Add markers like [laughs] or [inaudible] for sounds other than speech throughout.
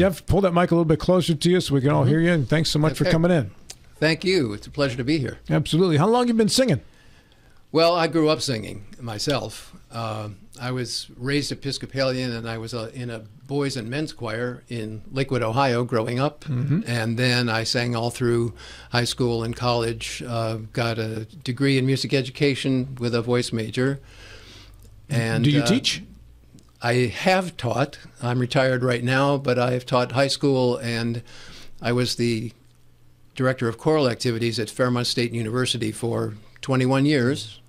Jeff, pull that mic a little bit closer to you so we can all hear you. And thanks so much for coming in. Thank you. It's a pleasure to be here. Absolutely. How long you been singing? Well, I grew up singing myself. Uh, I was raised Episcopalian, and I was uh, in a boys and men's choir in Lakewood, Ohio, growing up. And then I sang all through high school and college. Uh, got a degree in music education with a voice major. And Do you uh, teach? I have taught. I'm retired right now, but I've taught high school, and I was the director of choral activities at Fairmont State University for 21 years,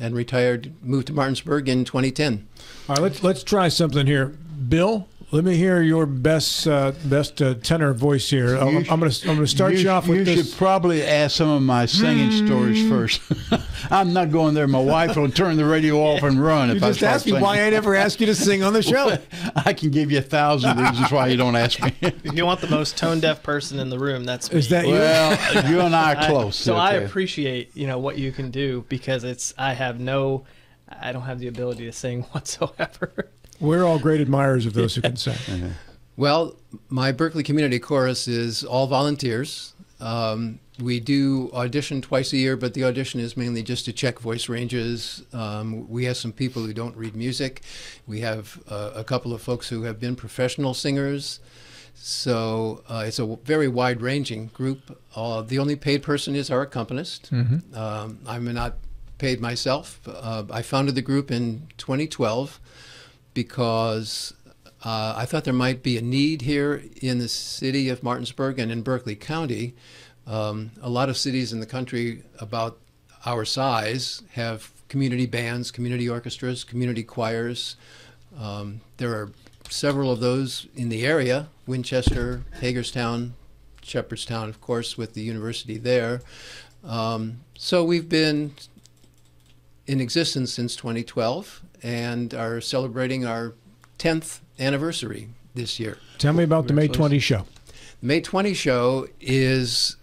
and retired. Moved to Martinsburg in 2010. All right, let's let's try something here. Bill, let me hear your best uh, best uh, tenor voice here. I'm, You I'm going to I'm going to start you, off with you this. should probably ask some of my singing stories first. [laughs] I'm not going there. My wife will turn the radio off and run You if I just start asked me singing. why I never asked you to sing on the show. I can give you a thousand [laughs] reasons why you don't ask me. If [laughs] you want the most tone deaf person in the room, that's me. Is that you? well, you and I are I- close. so I appreciate you know what you can do because it's I have no, I don't have the ability to sing whatsoever. We're all great admirers of those who [laughs] can sing. Well, my Berkeley Community Chorus is all volunteers. Um, we do audition twice a year, but the audition is mainly just to check voice ranges. Um, we have some people who don't read music. We have uh, a couple of folks who have been professional singers. So uh, it's a very wide ranging group. Uh, the only paid person is our accompanist. Um, I'm not paid myself. Uh, I founded the group in 2012 because uh, I thought there might be a need here in the city of Martinsburg and in Berkeley County. Um, a lot of cities in the country about our size have community bands, community orchestras, community choirs. Um, there are several of those in the area Winchester, Hagerstown, Shepherdstown, of course, with the university there. Um, so we've been in existence since 2012 and are celebrating our 10th anniversary this year. Tell me about the May 20 show. The May 20 show is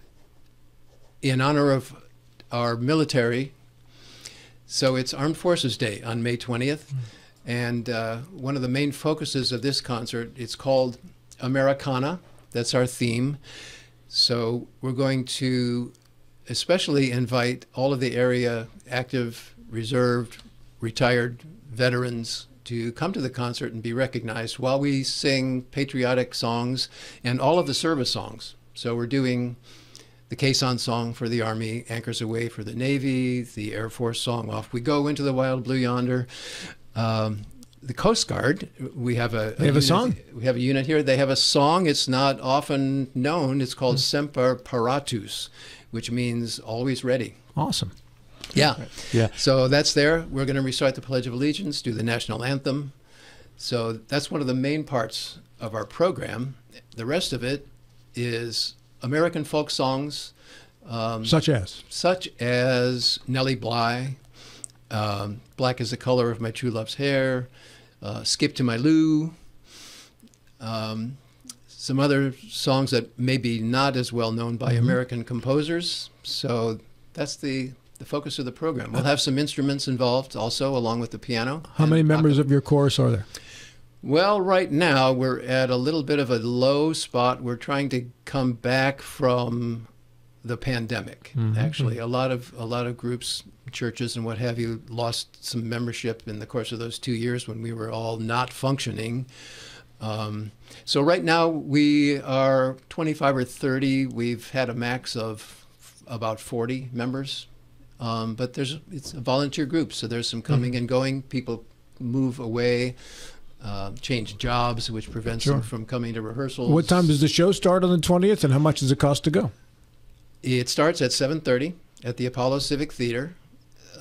in honor of our military. So it's Armed Forces Day on May 20th. And uh, one of the main focuses of this concert, it's called Americana. That's our theme. So we're going to especially invite all of the area active, reserved, retired veterans to come to the concert and be recognized while we sing patriotic songs and all of the service songs. So we're doing the Caisson song for the Army, Anchors Aweigh for the Navy, the Air Force song, Off We Go into the Wild Blue Yonder. Um, the Coast Guard, we have a, They have a song? We have a unit here. They have a song. It's not often known. It's called Hmm. Semper Paratus, which means always ready. Awesome. Yeah. Yeah. So that's there. We're going to recite the Pledge of Allegiance, do the national anthem. So that's one of the main parts of our program. The rest of it is American folk songs, um, Such as. such as Nellie Bly, um, Black is the Color of My True Love's Hair, uh, Skip to My Lou, um, some other songs that may be not as well known by American composers. So that's the, the focus of the program. We'll have some instruments involved also, along with the piano. How many members of your chorus are there? Well, right now we're at a little bit of a low spot. We're trying to come back from the pandemic. Actually, a lot of a lot of groups, churches, and what have you lost some membership in the course of those two years when we were all not functioning. Um, so right now we are 25 or 30. We've had a max of about 40 members, um, but there's it's a volunteer group, so there's some coming and going. People move away, uh, change jobs, which prevents them from coming to rehearsals. What time does the show start on the 20th, and how much does it cost to go? It starts at 7:30 at the Apollo Civic Theater.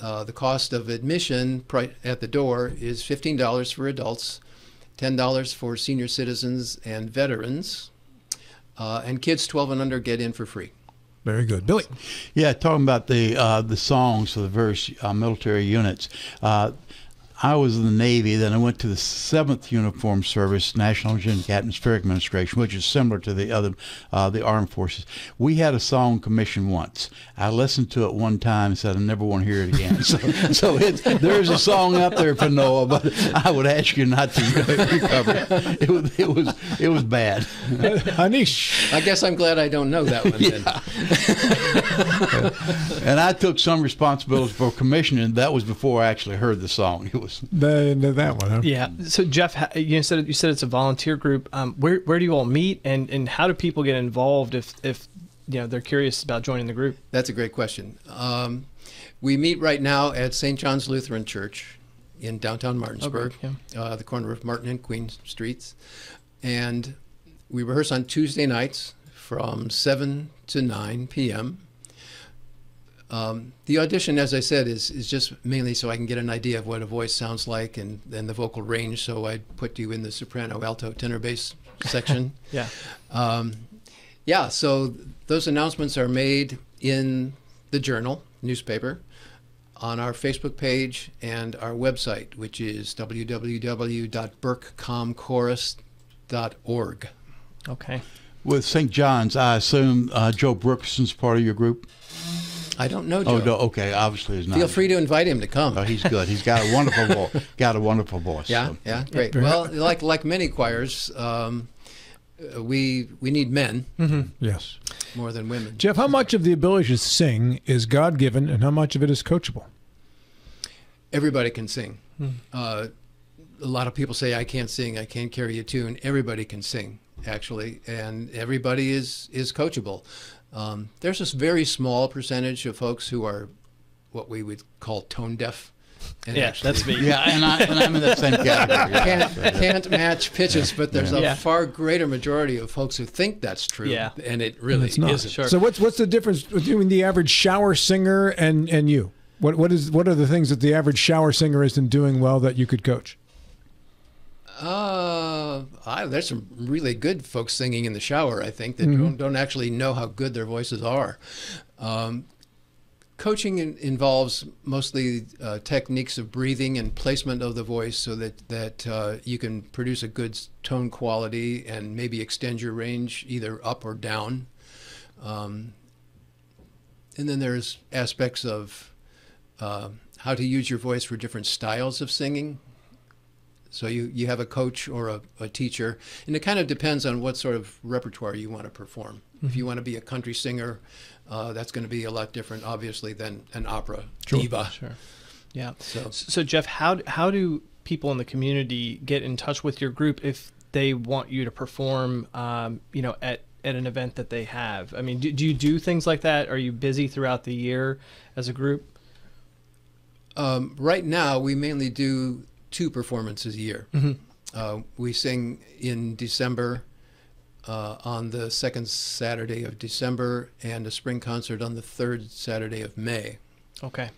Uh, the cost of admission at the door is $15 for adults, $10 for senior citizens and veterans, uh, and kids 12 and under get in for free. Very good. Billy. Yeah, talking about the uh, the songs for the various uh, military units. Uh, I was in the Navy. Then I went to the Seventh Uniform Service, National Oceanic Atmospheric Administration, which is similar to the other, uh, the Armed Forces. We had a song commissioned once. I listened to it one time and said I never want to hear it again. [laughs] so, so it's, there's a song out there for NOAA, but I would ask you not to recover it. It was, it was, it was bad. Anish. I guess I'm glad I don't know that one then. [laughs] [laughs] And I took some responsibility for commissioning. That was before I actually heard the song. It was The, the, that one, huh? Yeah. So Jeff, you said you said it's a volunteer group. Um, where where do you all meet, and and how do people get involved if if you know they're curious about joining the group? That's a great question. Um, we meet right now at St. John's Lutheran Church in downtown Martinsburg, Okay, uh, the corner of Martin and Queen Streets. And we rehearse on Tuesday nights from 7 to 9 p.m. Um, the audition, as I said, is, is just mainly so I can get an idea of what a voice sounds like and, and the vocal range. So I put you in the soprano, alto, tenor, bass [laughs] section. Yeah. Um, yeah, so those announcements are made in the journal newspaper, on our Facebook page, and our website, which is www.burkecomchorus.org. Okay. with St. John's. I assume uh, Joe Brookson's part of your group. I don't know, Joe. Oh, no, okay, obviously he's not. Feel free to invite him to come. Oh, he's good. He's got a wonderful [laughs] voice. Got a wonderful voice. yeah, so. yeah, great. Well, like like many choirs, um, uh, we we need men Yes. more than women. Jeff, how much of the ability to sing is God given and how much of it is coachable? everybody can sing. Uh, a lot of people say I can't sing, I can't carry a tune. Everybody can sing, actually, and everybody is is coachable. Um, there's this very small percentage of folks who are what we would call tone deaf. And Yeah, actually that's me. [laughs] Yeah, and, I, and I'm in that same category. yeah. [laughs] Can't, can't match pitches, but there's a Yeah. far greater majority of folks who think that's true, Yeah. and it really It's not. isn't. Sure. So what's what's the difference between the average shower singer and and you? What what is what are the things that the average shower singer isn't doing well that you could coach? Uh, I, there's some really good folks singing in the shower. I think that don't, don't actually know how good their voices are. Um, coaching in, involves mostly uh, techniques of breathing and placement of the voice, so that that uh, you can produce a good tone quality and maybe extend your range either up or down. Um, and then there's aspects of uh, how to use your voice for different styles of singing. So you, you have a coach or a, a teacher, and it kind of depends on what sort of repertoire you want to perform. If you want to be a country singer, uh, that's going to be a lot different, obviously, than an opera diva. Sure. Yeah. So So Jeff, how how do people in the community get in touch with your group if they want you to perform? Um, you know, at at an event that they have. I mean, do, do you do things like that? Are you busy throughout the year as a group? um, right now, we mainly do two performances a year. Uh, we sing in December uh, on the second Saturday of December, and a spring concert on the third Saturday of May. Okay.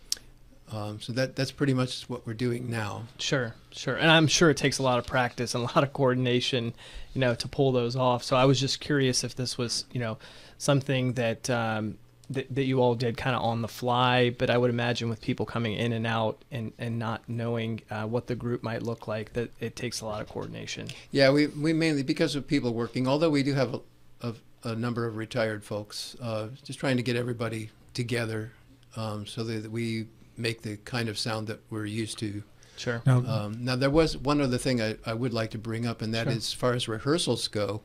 Um, so that that's pretty much what we're doing now. Sure, sure. And I'm sure it takes a lot of practice and a lot of coordination, you know, to pull those off. So I was just curious if this was, you know, something that um, that, that you all did kind of on the fly. But I would imagine with people coming in and out and, and not knowing uh, what the group might look like, that it takes a lot of coordination. Yeah, we, we mainly because of people working. Although we do have a, a, a number of retired folks, uh, just trying to get everybody together um, so that we make the kind of sound that we're used to. Sure. Now, Um, now, there was one other thing I, I would like to bring up, and that is Sure. as far as rehearsals go.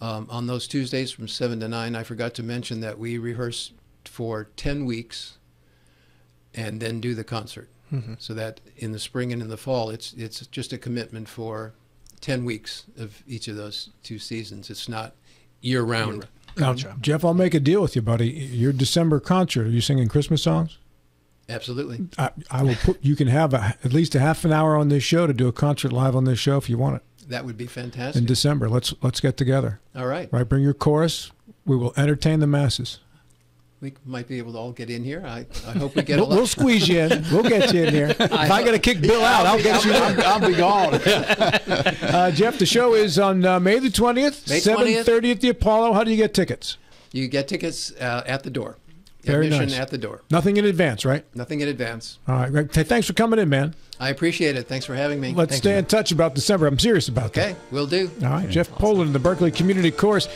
Um, on those Tuesdays from 7 to 9, I forgot to mention that we rehearse for 10 weeks and then do the concert. Mhm. So that in the spring and in the fall, it's, it's just a commitment for 10 weeks of each of those two seasons. It's not year round. now, Gotcha. Jeff, I'll make a deal with you, buddy. Your December concert, are you singing Christmas songs? Absolutely. I, I will put. You can have a, at least a half an hour on this show to do a concert live on this show if you want it That would be fantastic. in. December. Let's let's get together. All right. Right, bring your chorus. We will entertain the masses. We might be able to all get in here. I, I hope we get We'll, a lot. we'll squeeze you in. [laughs] We'll get you in here. If I got to kick Bill out, I'll get you in. I'll, I'll be gone. [laughs] Uh, Jeff, the show is on uh, May the twentieth, May seven 20th. thirty at the Apollo. How do you get tickets? You get tickets uh, at the door. Very Admission nice. at the door. Nothing in advance, right? Nothing in advance. All right. Greg. Hey, thanks for coming in, man. I appreciate it. Thanks for having me. Let's stay in touch about December. I'm serious about that. Okay, we'll do. All right. Jeff Poland, the Berkeley Community Chorus.